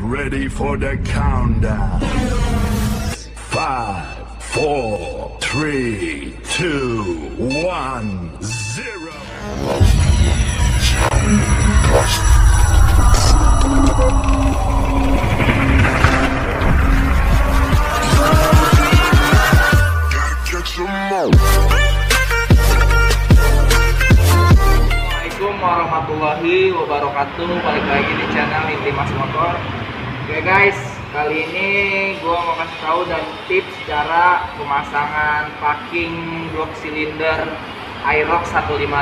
ready for the countdown. Five, four, three, two, one, zero. Assalamualaikum warahmatullahi wabarakatuh Balik lagi di channel Inti Mas Motor Oke guys, kali ini gue mau kasih tahu dan tips cara pemasangan packing blok silinder Aerox 155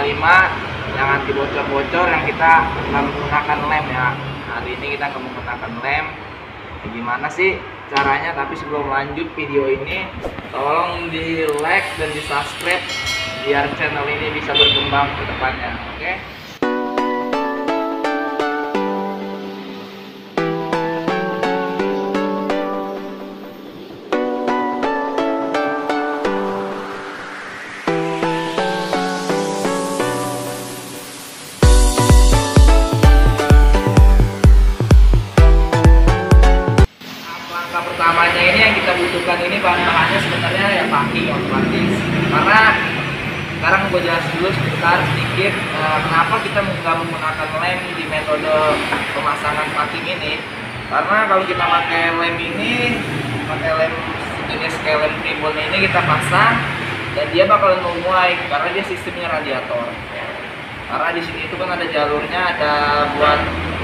yang anti bocor-bocor yang kita menggunakan lem ya. Hari ini kita nggak menggunakan lem. Ya, Gimana sih caranya? Tapi sebelum lanjut video ini Tolong di like dan di subscribe biar channel ini bisa berkembang ke depannya oke? langkah sebentar sedikit eh, kenapa kita nggak menggunakan lem di metode pemasangan packing ini? Karena kalau kita pakai lem ini pakai lem jenis kayak lem tribun ini kita pasang dan dia bakalan memuai karena dia sistemnya radiator karena di sini itu kan ada jalurnya ada buat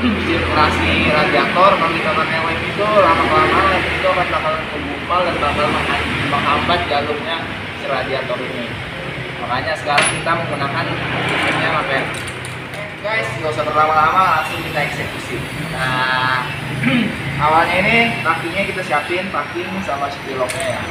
sirkulasi radiator. Kalau kita pakai lem itu lama kelamaan lem itu akan bakalan menggumpal dan bakal mengha- menghambat jalurnya si radiator ini makanya sekarang kita menggunakan sistemnya pakai guys nggak usah berlama-lama langsung kita eksekusi. Nah awalnya ini packingnya kita siapin packing sama spiloknya ya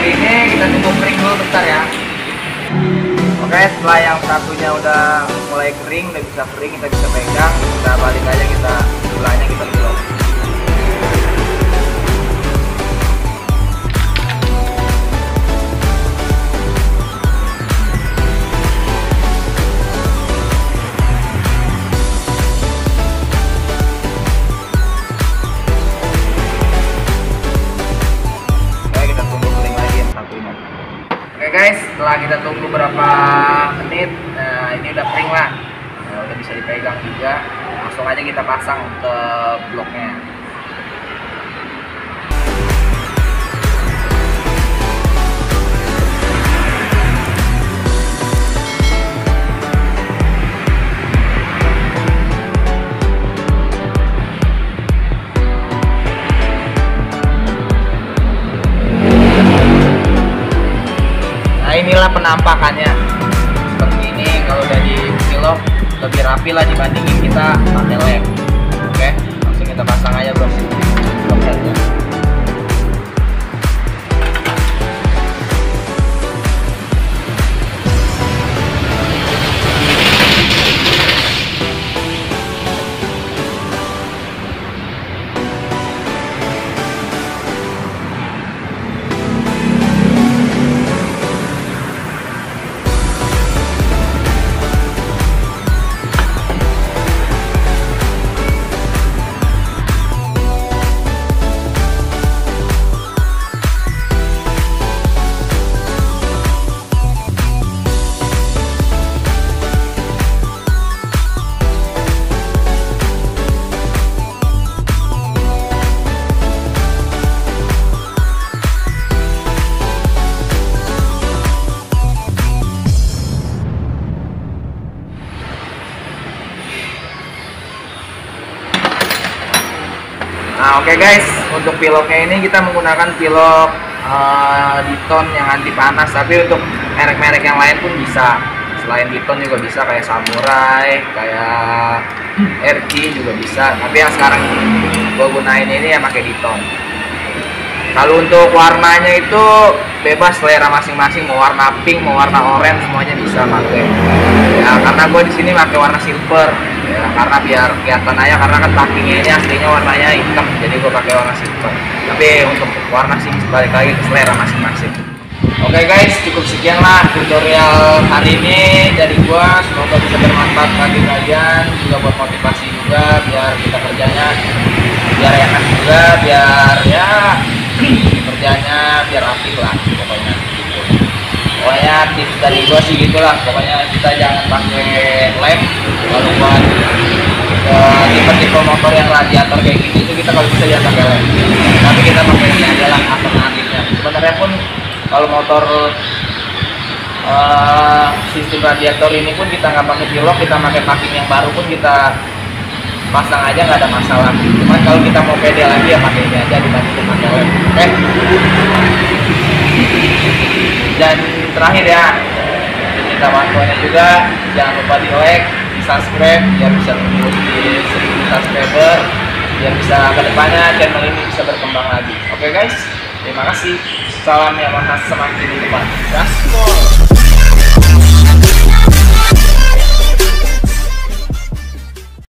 Udah gini kita tunggu kering dulu bentar ya. Oke, setelah yang satunya udah mulai kering, udah bisa kering, kita bisa pegang, kita balik aja kita gulanya kita pilok. Kita tunggu berapa menit, nah ini udah kering lah. Nah, udah bisa dipegang juga. Langsung aja kita pasang ke bloknya. Inilah penampakannya. Seperti ini kalau udah di pilok lebih rapi lah dibandingin kita pakai lem. Oke langsung kita pasang aja bro Oke guys, untuk piloknya ini kita menggunakan pilok uh, Diton yang anti panas. Tapi untuk merek-merek yang lain pun bisa. Selain Diton juga bisa kayak Samurai kayak RG juga bisa. Tapi yang sekarang gue gunain ini ya pakai Diton. Kalau untuk warnanya itu bebas selera masing-masing. Mau warna pink mau warna orange semuanya bisa pakai. Ya karena gue di sini pakai warna silver ya karena biar kelihatan aja karena kan packingnya ini aslinya warnanya hitam jadi gue pakai warna silver tapi untuk warna sih balik lagi ke selera masing-masing Oke okay guys, cukup sekian lah tutorial hari ini dari gua. Semoga bisa bermanfaat bagi kalian, juga buat motivasi juga biar kita kerjanya biar enak juga, biar ya kerjanya biar aktif lah pokoknya. Pokoknya tips dari gua sih gitulah, pokoknya kita jangan pakai lem. Kalau buat tipe-tipe motor yang radiator kayak gini itu kita kalau bisa jangan pakai lem. Tapi kita pakai ini aja lah alternatifnya. Sebenarnya pun kalau motor uh, sistem radiator ini pun kita nggak pakai pilok kita pakai packing yang baru pun kita pasang aja nggak ada masalah. Cuman kalau kita mau pede lagi ya pakai ini aja dibanding pakai lem. Oke okay? dan terakhir ya. Kita bantuannya juga. Jangan lupa di like di subscribe biar bisa tembus di 1000 subscriber biar bisa ke depannya channel ini bisa berkembang lagi. Oke okay, guys? Terima kasih. Salam yang mahasiswa semakin di depan gaspol